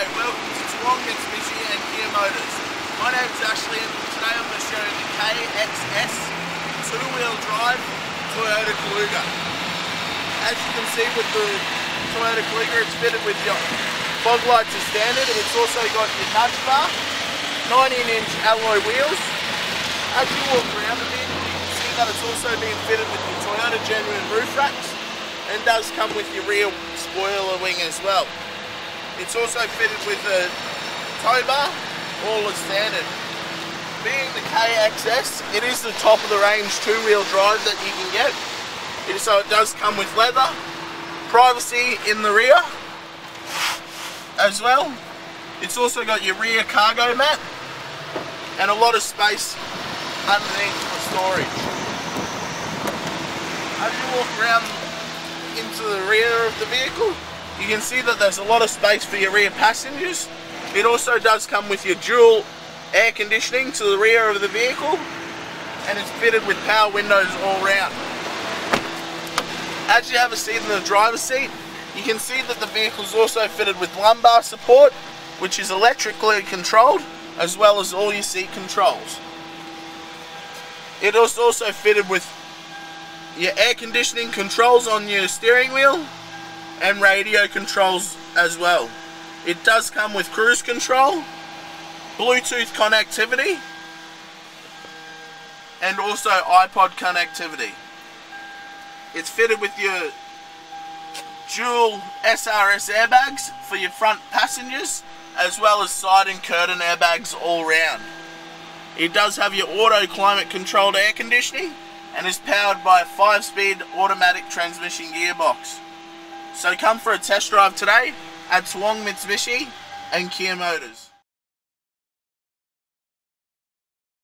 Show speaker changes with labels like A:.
A: G'day, welcome to Toowong Mitsubishi and Kia Motors. My name is Ashley and today I'm going to show you the KXS two-wheel drive Toyota Kluger. As you can see with the Toyota Kluger it's fitted with your fog lights as standard and it's also got your nudge bar, 19 inch alloy wheels. As you walk around the vehicle you can see that it's also been fitted with your Toyota genuine roof racks and does come with your rear spoiler wing as well. It's also fitted with a tow bar, all as standard. Being the KXS, it is the top of the range two-wheel drive that you can get. So it does come with leather, privacy in the rear as well. It's also got your rear cargo mat and a lot of space underneath for storage. As you walk around into the rear of the vehicle, you can see that there's a lot of space for your rear passengers. It also does come with your dual air conditioning to the rear of the vehicle and it's fitted with power windows all round. As you have a seat in the driver's seat, you can see that the vehicle is also fitted with lumbar support, which is electrically controlled, as well as all your seat controls. It is also fitted with your air conditioning controls on your steering wheel, and radio controls as well. It does come with cruise control, Bluetooth connectivity, and also iPod connectivity. It's fitted with your dual SRS airbags for your front passengers, as well as side and curtain airbags all round. It does have your auto climate controlled air conditioning and is powered by a 5-speed automatic transmission gearbox. So come for a test drive today at Toowong Mitsubishi and Kia Motors.